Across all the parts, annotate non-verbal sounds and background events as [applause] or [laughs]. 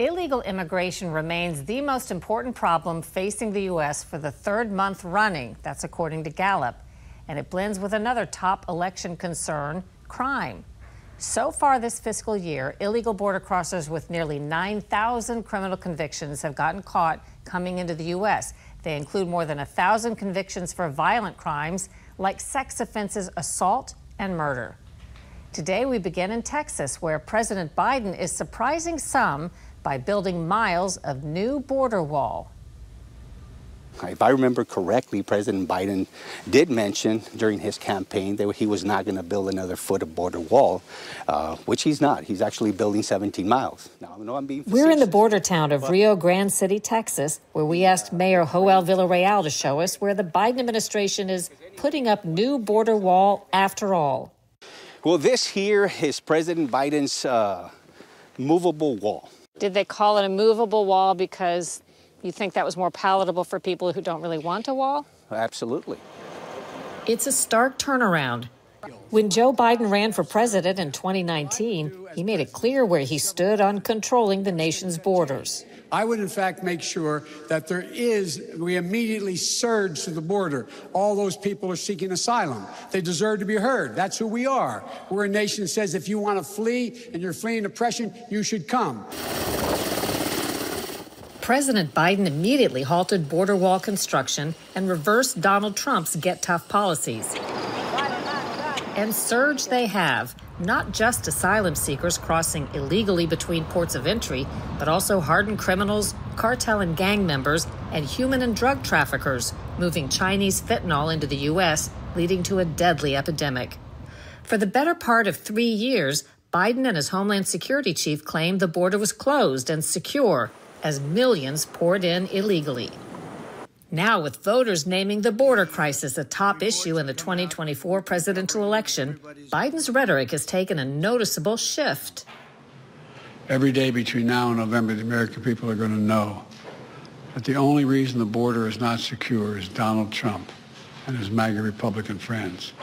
Illegal immigration remains the most important problem facing the U.S. for the third month running. That's according to Gallup. And it blends with another top election concern crime. So far this fiscal year, illegal border crossers with nearly 9,000 criminal convictions have gotten caught coming into the U.S. They include more than 1,000 convictions for violent crimes like sex offenses, assault, and murder. Today, we begin in Texas, where President Biden is surprising some by building miles of new border wall. If I remember correctly, President Biden did mention during his campaign that he was not going to build another foot of border wall, uh, which he's not. He's actually building 17 miles. Now, I know I'm being We're in the border town of Rio Grande City, Texas, where we asked Mayor Joel Villarreal to show us where the Biden administration is putting up new border wall after all. Well, this here is President Biden's uh, movable wall. Did they call it a movable wall because you think that was more palatable for people who don't really want a wall? Absolutely. It's a stark turnaround. When Joe Biden ran for president in 2019, he made it clear where he stood on controlling the nation's borders. I would, in fact, make sure that there is, we immediately surge to the border. All those people are seeking asylum. They deserve to be heard. That's who we are. We're a nation that says if you want to flee and you're fleeing oppression, you should come. President Biden immediately halted border wall construction and reversed Donald Trump's get tough policies. And surge they have, not just asylum seekers crossing illegally between ports of entry, but also hardened criminals, cartel and gang members, and human and drug traffickers moving Chinese fentanyl into the U.S., leading to a deadly epidemic. For the better part of three years, Biden and his Homeland Security chief claimed the border was closed and secure as millions poured in illegally. Now, with voters naming the border crisis a top issue in the 2024 presidential election, Biden's rhetoric has taken a noticeable shift. Every day between now and November, the American people are going to know that the only reason the border is not secure is Donald Trump and his MAGA Republican friends.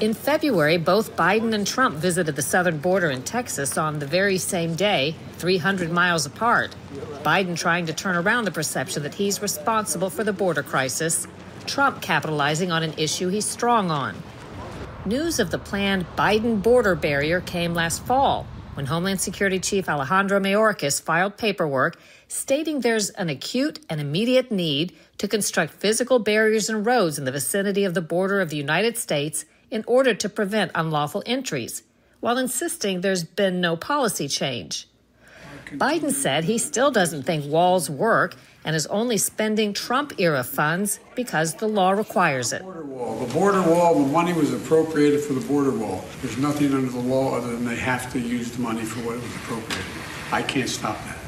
In February, both Biden and Trump visited the southern border in Texas on the very same day, 300 miles apart. Biden trying to turn around the perception that he's responsible for the border crisis, Trump capitalizing on an issue he's strong on. News of the planned Biden border barrier came last fall when Homeland Security Chief Alejandro Mayorkas filed paperwork stating there's an acute and immediate need to construct physical barriers and roads in the vicinity of the border of the United States in order to prevent unlawful entries, while insisting there's been no policy change. Biden said he still doesn't think walls work and is only spending Trump era funds because the law requires it. Border wall. The border wall, the money was appropriated for the border wall. There's nothing under the law other than they have to use the money for what it was appropriated. I can't stop that.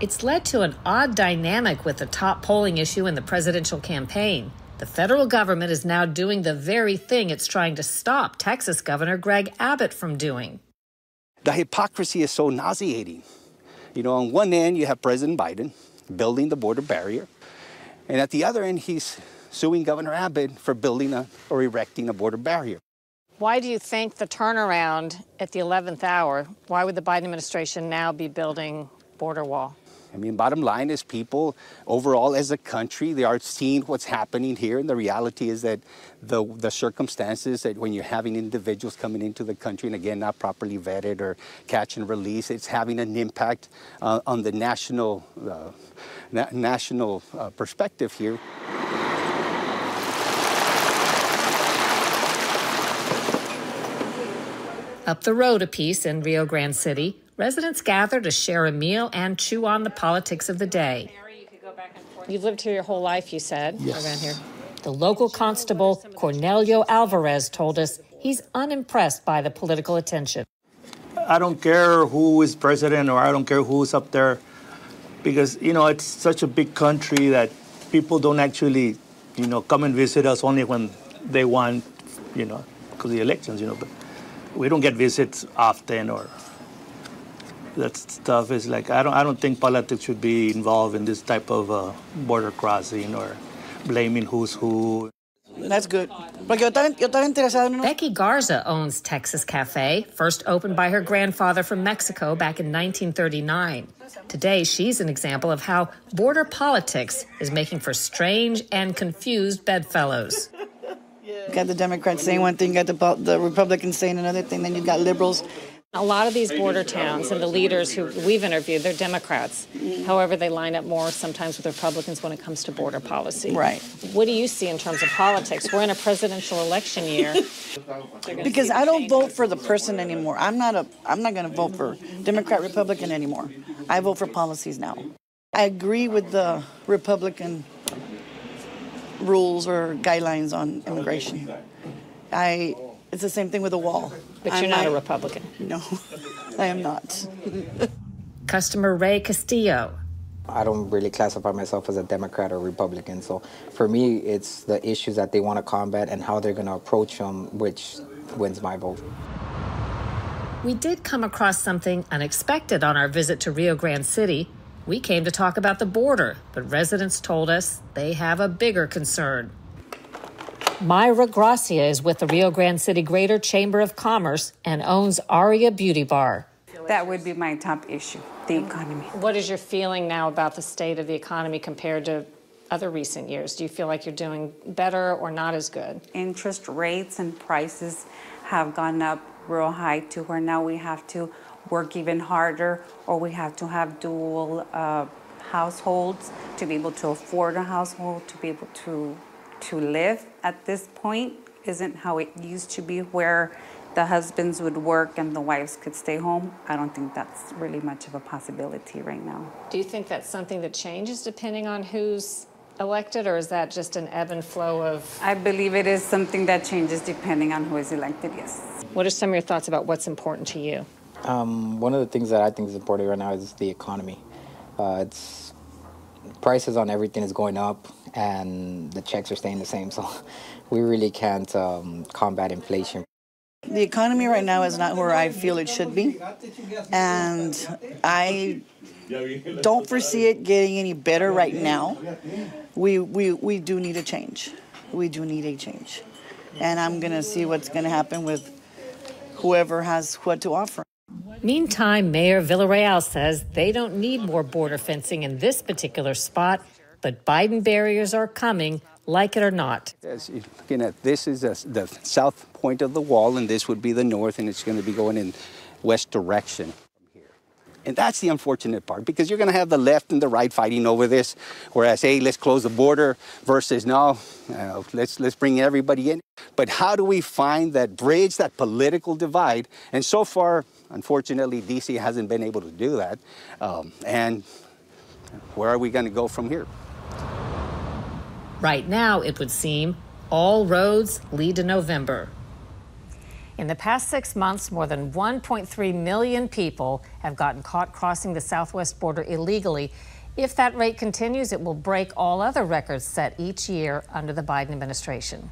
It's led to an odd dynamic with the top polling issue in the presidential campaign. The federal government is now doing the very thing it's trying to stop Texas Governor Greg Abbott from doing. The hypocrisy is so nauseating. You know, on one end, you have President Biden building the border barrier, and at the other end, he's suing Governor Abbott for building a, or erecting a border barrier. Why do you think the turnaround at the 11th hour? Why would the Biden administration now be building border wall? I mean, bottom line is people overall as a country, they are seeing what's happening here. And the reality is that the, the circumstances that when you're having individuals coming into the country and again, not properly vetted or catch and release, it's having an impact uh, on the national, uh, na national uh, perspective here. Up the road a piece in Rio Grande City, Residents gather to share a meal and chew on the politics of the day. You've lived here your whole life, you said, yes. around here. The local constable, Cornelio Alvarez, told us he's unimpressed by the political attention. I don't care who is president or I don't care who's up there because, you know, it's such a big country that people don't actually, you know, come and visit us only when they want, you know, because the elections, you know, but we don't get visits often or that stuff is like I don't I don't think politics should be involved in this type of uh, border crossing or blaming who's who. That's good. Porque yo estaba, yo estaba interesada. Becky Garza owns Texas Cafe, first opened by her grandfather from Mexico back in 1939. Today, she's an example of how border politics is making for strange and confused bedfellows. You [laughs] got the Democrats saying one thing, you got the, the Republicans saying another thing, then you got liberals. A lot of these border towns and the leaders who we've interviewed, they're Democrats. Mm-hmm. However, they line up more sometimes with Republicans when it comes to border policy. Right. What do you see in terms of politics? We're in a presidential election year. [laughs] Because I don't vote for the person anymore. I'm not a I'm not going to vote for Democrat Republican anymore. I vote for policies now. I agree with the Republican rules or guidelines on immigration. I it's the same thing with a wall. But you're I'm not a Republican. No, I am not. Customer Ray Castillo. I don't really classify myself as a Democrat or Republican. So for me, it's the issues that they want to combat and how they're going to approach them, which wins my vote. We did come across something unexpected on our visit to Rio Grande City. We came to talk about the border, but residents told us they have a bigger concern. Myra Gracia is with the Rio Grande City Greater Chamber of Commerce and owns Aria Beauty Bar. That would be my top issue, the economy. What is your feeling now about the state of the economy compared to other recent years? Do you feel like you're doing better or not as good? Interest rates and prices have gone up real high to where now we have to work even harder or we have to have dual uh, households to be able to afford a household, to be able to to live at this point isn't how it used to be where the husbands would work and the wives could stay home. I don't think that's really much of a possibility right now. Do you think that's something that changes depending on who's elected, or is that just an ebb and flow of? I believe it is something that changes depending on who is elected, yes. What are some of your thoughts about what's important to you? Um, one of the things that I think is important right now is the economy. Uh, it's prices on everything is going up, and the checks are staying the same. So [laughs] we really can't um, combat inflation. The economy right now is not where I feel it should be, and I don't foresee it getting any better right now. We we we do need a change. We do need a change, and I'm gonna see what's gonna happen with whoever has what to offer. Meantime, Mayor Villarreal says they don't need more border fencing in this particular spot, but Biden barriers are coming, like it or not. As you're looking at this is a, the south point of the wall, and this would be the north, and it's going to be going in west direction. And that's the unfortunate part because you're going to have the left and the right fighting over this. Whereas, hey, let's close the border versus no, uh, let's let's bring everybody in. But how do we find that bridge, that political divide? And so far, unfortunately, DC hasn't been able to do that. Um, and where are we going to go from here? Right now, it would seem all roads lead to November. In the past six months, more than 1.3 million people have gotten caught crossing the southwest border illegally. If that rate continues, it will break all other records set each year under the Biden administration.